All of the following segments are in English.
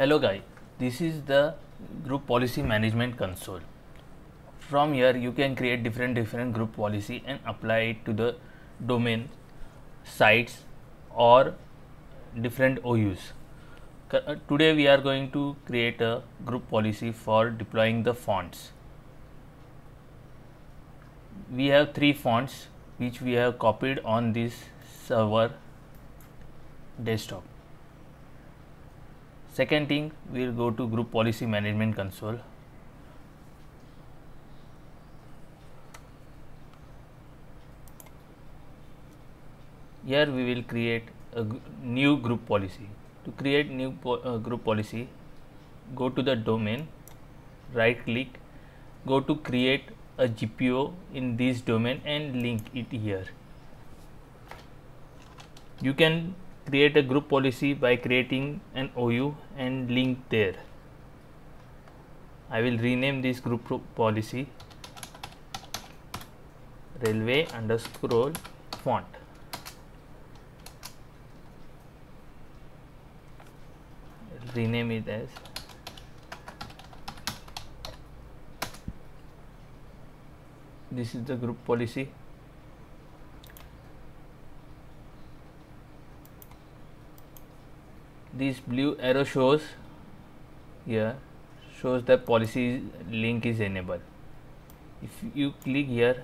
Hello guys, this is the group policy management console. From here you can create different different group policy and apply it to the domain, sites or different OUs. Uh, Today we are going to create a group policy for deploying the fonts. We have three fonts which we have copied on this server desktop. Second thing, we will go to group policy management console. Here we will create a new group policy. To create new po- uh, group policy, go to the domain, right click, go to create a GPO in this domain and link it here. You can create a group policy by creating an OU and link there. I will rename this group policy Raleway underscore font. rename it as this is the group policy this blue arrow shows here shows the policy link is enabled. If you click here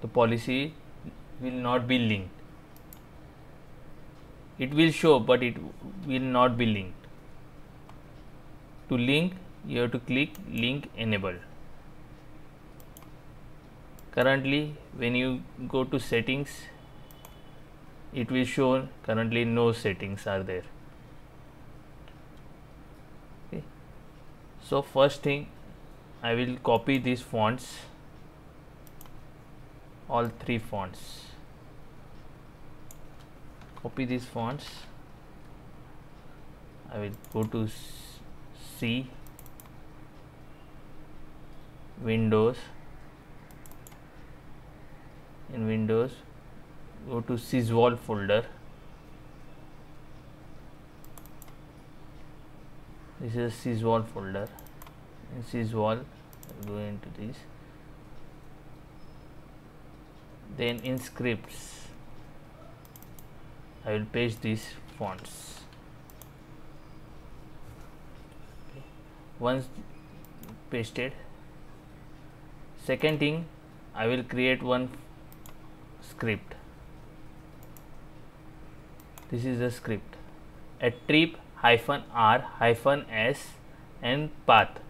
the policy will not be linked. It will show but it will not be linked. To link you have to click link enabled. Currently when you go to settings it will show currently no settings are there so first thing I will copy these fonts. All three fonts. Copy these fonts. I will go to C Windows. In Windows go to sysvol folder this is a sysvol folder. In sysvol go into this. Then in scripts I will paste these fonts. Once pasted second thing I will create one script. This is the script. Attrib hyphen r hyphen s and path.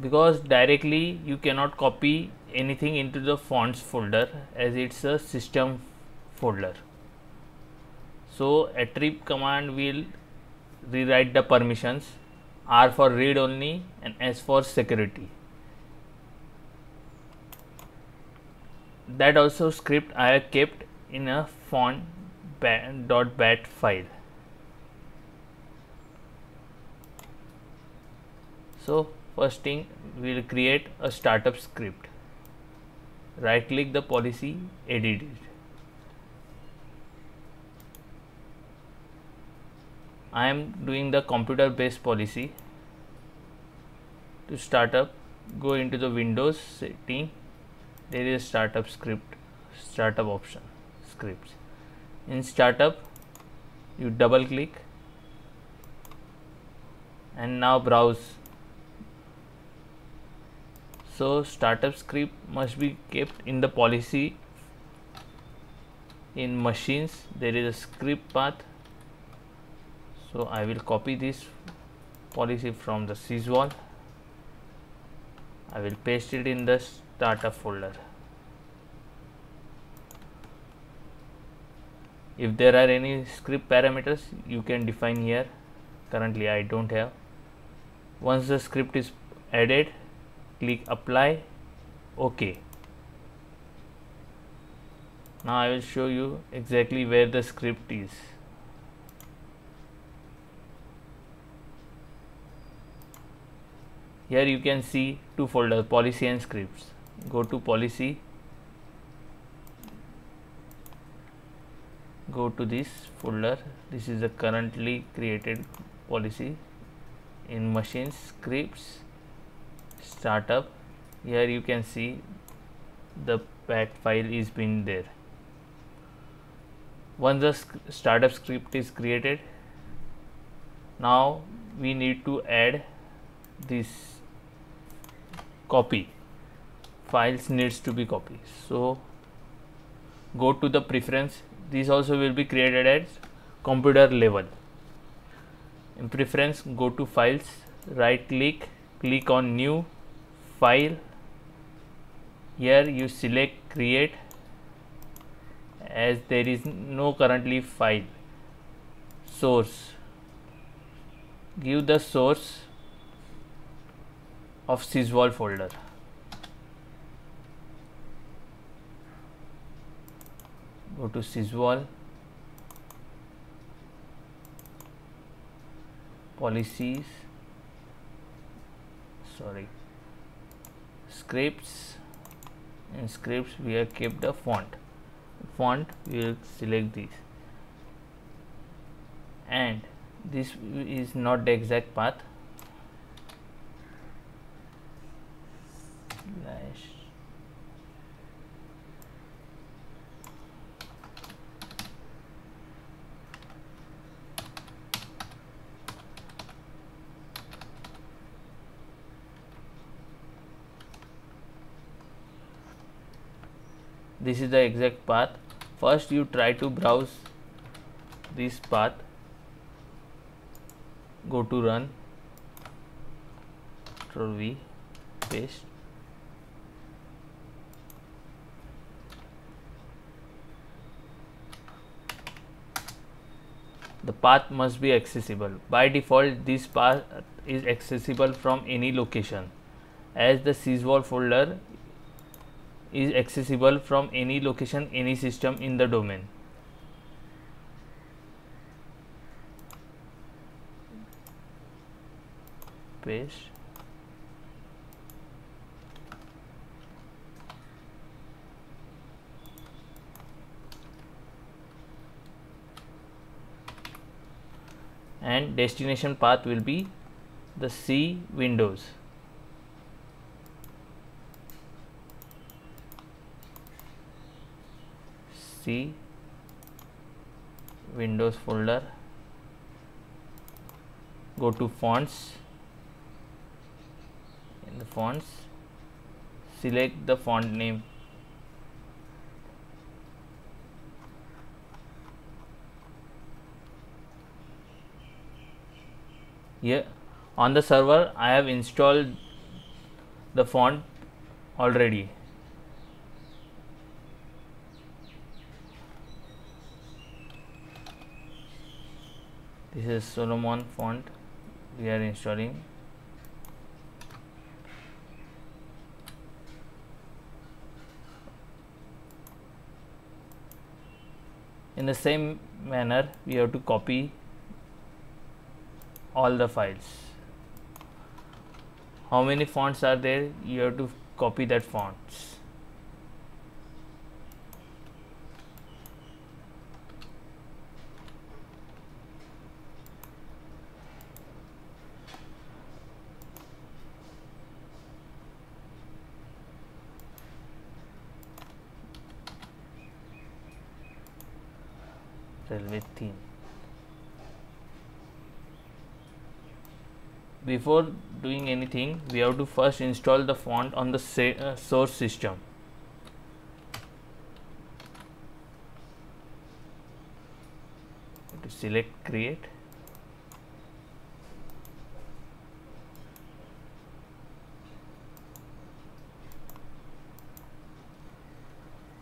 Because directly you cannot copy anything into the fonts folder as it's a system folder. So attrib command will rewrite the permissions r for read only and s for security. That also script I have kept in a font ba- dot bat file. So first thing we will create a startup script. Right click the policy, edit it. I am doing the computer based policy. To start up, go into the Windows setting there is startup script startup option scripts in startup you double click and now browse so startup script must be kept in the policy in machines there is a script path so I will copy this policy from the sysvol I will paste it in the startup folder. If there are any script parameters, you can define here. Currently, I don't have. Once the script is added, click apply, OK. Now I will show you exactly where the script is. here you can see two folders policy and scripts go to policy go to this folder this is the currently created policy in machine scripts startup. Here you can see the bat file is been there. Once the sc startup script is created now we need to add this copy. Files needs to be copied. So go to the preference. This also will be created as computer level. In preference go to files right click click on new file. Here you select create as there is no currently file. Source. Give the source of sysvol folder. Go to sysvol policies sorry. Scripts. In scripts we have kept the font. Font we will select this. And this is not the exact path slash this is the exact path. First you try to browse this path. Go to run. Control V paste. The path must be accessible. By default this path is accessible from any location. As the sysvol folder is accessible from any location any system in the domain. Paste. And destination path will be the C windows C Windows folder. Go to fonts. In the fonts select the font name. Here on the server I have installed the font already this is Solomon font we are installing. In the same manner we have to copy all the files. How many fonts are there? You have to copy that fonts theme before doing anything we have to first install the font on the uh, source system. To select create.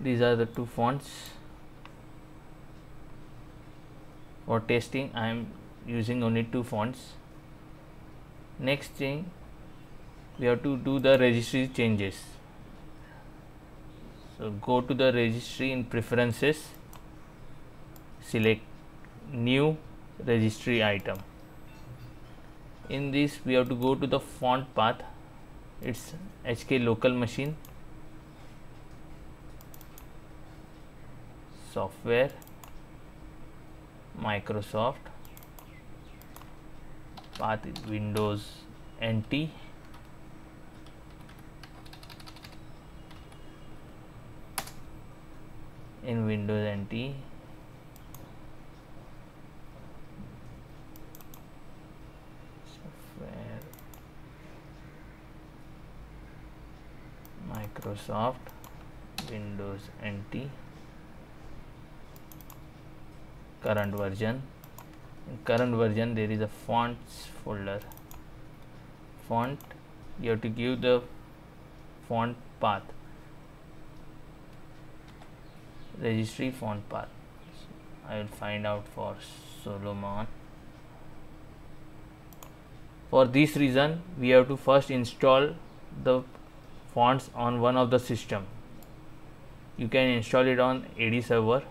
These are the two fonts for testing I am using only two fonts. Next thing we have to do the registry changes. So go to the registry in preferences select new registry item. In this we have to go to the font path. It's hk local machine. Software Microsoft path is windows nt in windows nt software microsoft windows nt current version. In current version there is a fonts folder. Font you have to give the font path. Registry font path. I will find out for Solomon. For this reason we have to first install the fonts on one of the system. You can install it on AD server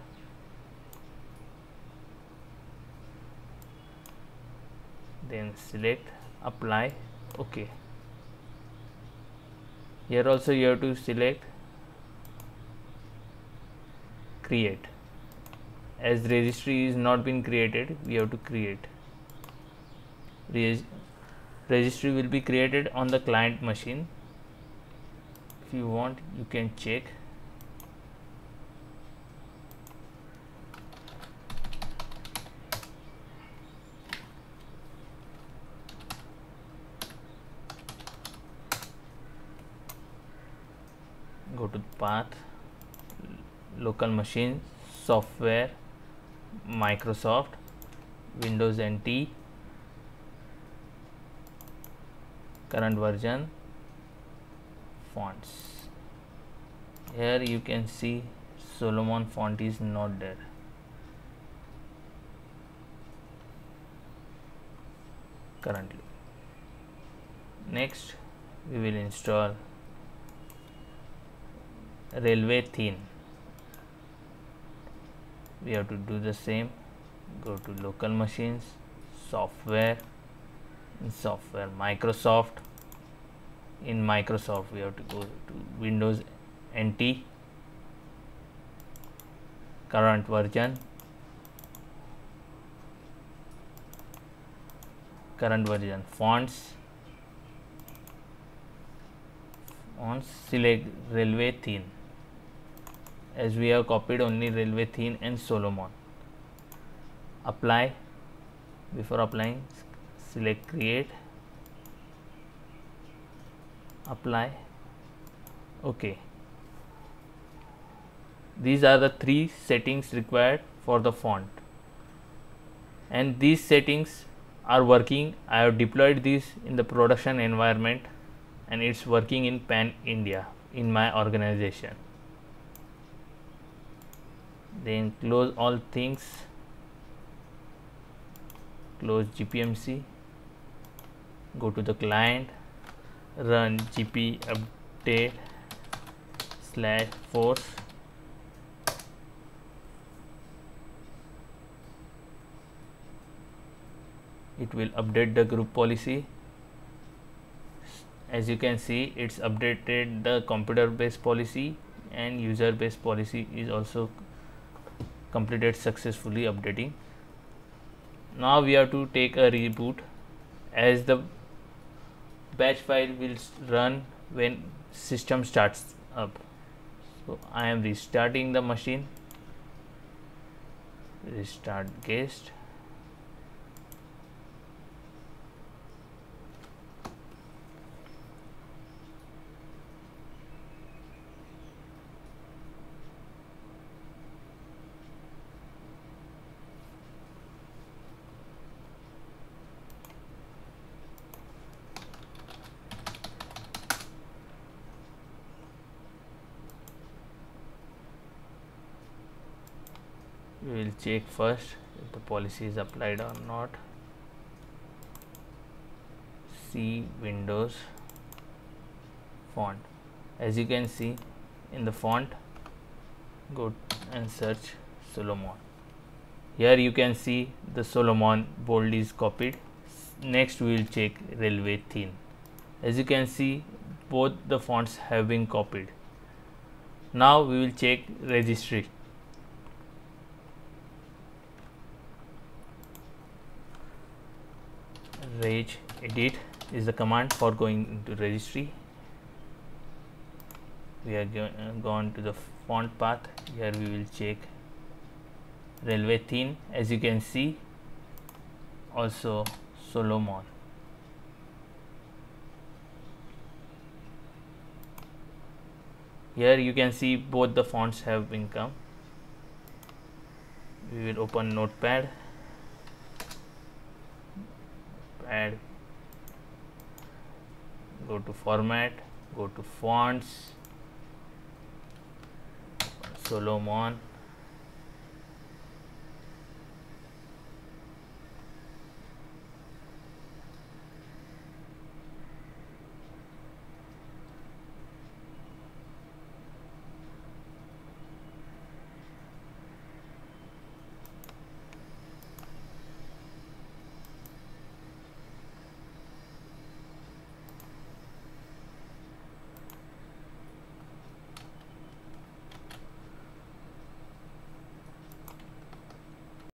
then select apply ok here also you have to select create. As registry is not been created we have to create. Reg registry will be created on the client machine. If you want you can check go to the path. Local machine software Microsoft Windows NT current version fonts. Here you can see Solomon font is not there. Currently. Next we will install Raleway Thin. We have to do the same. Go to local machines software. In software Microsoft. In Microsoft we have to go to Windows NT current version. Current version fonts. Fonts select Raleway Thin as we have copied only Raleway thin and Solomon. Apply. Before applying select create. Apply. Okay. These are the three settings required for the font. And these settings are working. I have deployed this in the production environment and it's working in pan India in my organization then close all things. Close gpmc go to the client. Run gp update slash force. It will update the group policy. As you can see it's updated the computer based policy and user based policy is also completed successfully updating. Now we have to take a reboot as the batch file will run when system starts up. So I am restarting the machine. Restart guest we will check first if the policy is applied or not. See windows font. As you can see in the font go and search Solomon. Here you can see the Solomon bold is copied. Next we will check Raleway Thin. As you can see both the fonts have been copied. Now we will check registry reg edit is the command for going into registry. We are uh, gone to the font path. Here we will check Raleway thin as you can see also Solomon. Here you can see both the fonts have been come. We will open notepad add go to format go to fonts Solomon